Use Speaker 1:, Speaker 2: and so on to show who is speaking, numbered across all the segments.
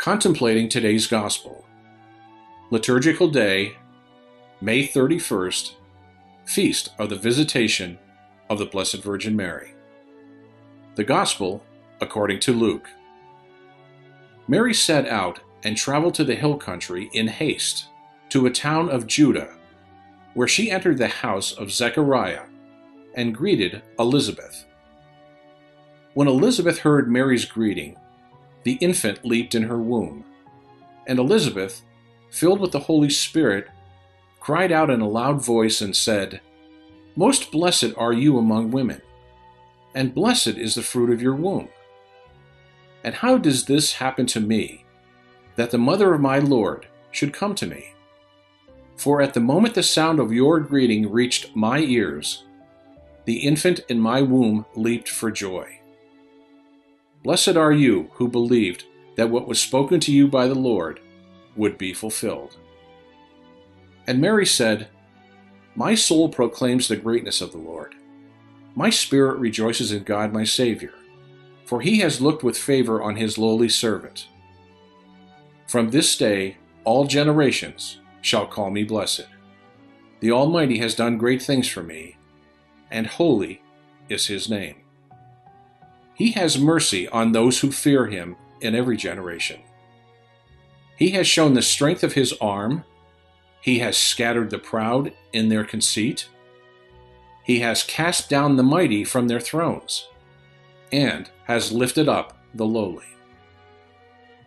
Speaker 1: Contemplating today's Gospel. Liturgical Day, May 31st, Feast of the Visitation of the Blessed Virgin Mary. The Gospel according to Luke. Mary set out and traveled to the hill country in haste to a town of Judah, where she entered the house of Zechariah and greeted Elizabeth. When Elizabeth heard Mary's greeting, the infant leaped in her womb. And Elizabeth, filled with the Holy Spirit, cried out in a loud voice and said, Most blessed are you among women, and blessed is the fruit of your womb. And how does this happen to me, that the mother of my Lord should come to me? For at the moment the sound of your greeting reached my ears, the infant in my womb leaped for joy. Blessed are you who believed that what was spoken to you by the Lord would be fulfilled. And Mary said, My soul proclaims the greatness of the Lord. My spirit rejoices in God my Savior, for he has looked with favor on his lowly servant. From this day all generations shall call me blessed. The Almighty has done great things for me, and holy is his name. He has mercy on those who fear him in every generation. He has shown the strength of his arm. He has scattered the proud in their conceit. He has cast down the mighty from their thrones, and has lifted up the lowly.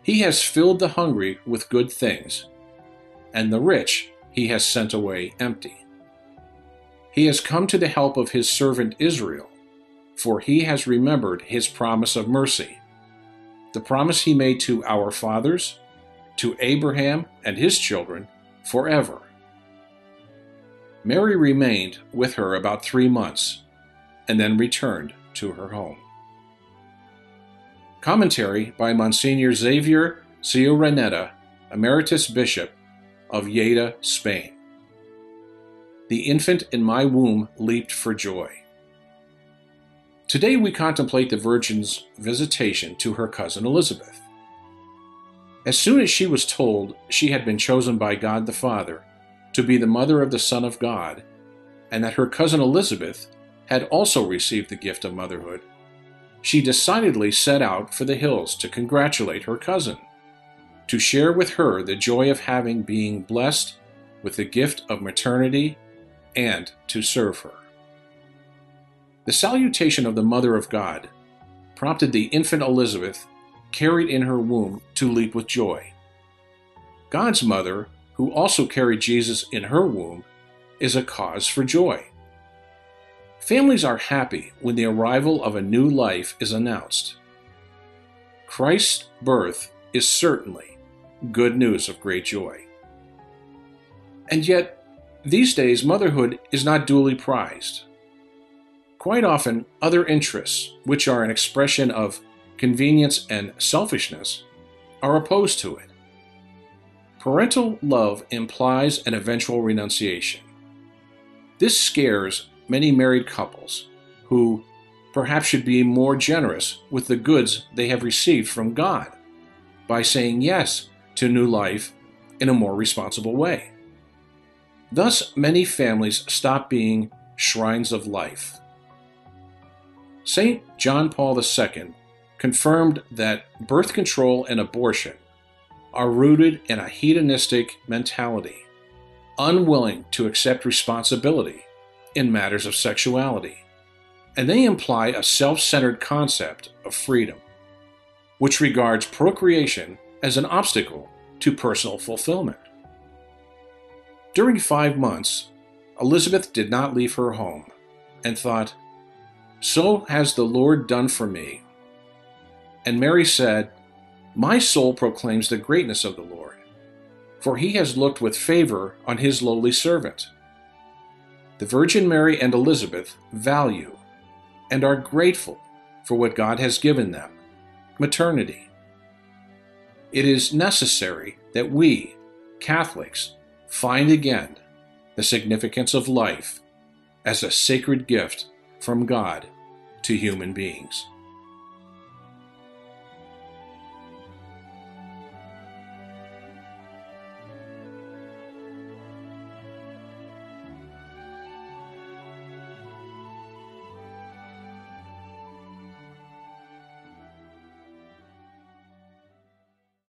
Speaker 1: He has filled the hungry with good things, and the rich he has sent away empty. He has come to the help of his servant Israel for he has remembered his promise of mercy, the promise he made to our fathers, to Abraham and his children, forever. Mary remained with her about three months and then returned to her home. Commentary by Monsignor Xavier Ciuraneta, Emeritus Bishop of Lleida, Spain. The infant in my womb leaped for joy. Today we contemplate the Virgin's visitation to her cousin Elizabeth. As soon as she was told she had been chosen by God the Father to be the mother of the Son of God, and that her cousin Elizabeth had also received the gift of motherhood, she decidedly set out for the hills to congratulate her cousin, to share with her the joy of having being blessed with the gift of maternity, and to serve her. The salutation of the Mother of God prompted the infant Elizabeth, carried in her womb, to leap with joy. God's mother, who also carried Jesus in her womb, is a cause for joy. Families are happy when the arrival of a new life is announced. Christ's birth is certainly good news of great joy. And yet, these days, motherhood is not duly prized. Quite often, other interests, which are an expression of convenience and selfishness, are opposed to it. Parental love implies an eventual renunciation. This scares many married couples who perhaps should be more generous with the goods they have received from God by saying yes to new life in a more responsible way. Thus, many families stop being shrines of life St. John Paul II confirmed that birth control and abortion are rooted in a hedonistic mentality, unwilling to accept responsibility in matters of sexuality, and they imply a self centered concept of freedom, which regards procreation as an obstacle to personal fulfillment. During five months, Elizabeth did not leave her home and thought, so has the Lord done for me. And Mary said, My soul proclaims the greatness of the Lord, for he has looked with favor on his lowly servant. The Virgin Mary and Elizabeth value and are grateful for what God has given them maternity. It is necessary that we, Catholics, find again the significance of life as a sacred gift from God to human beings.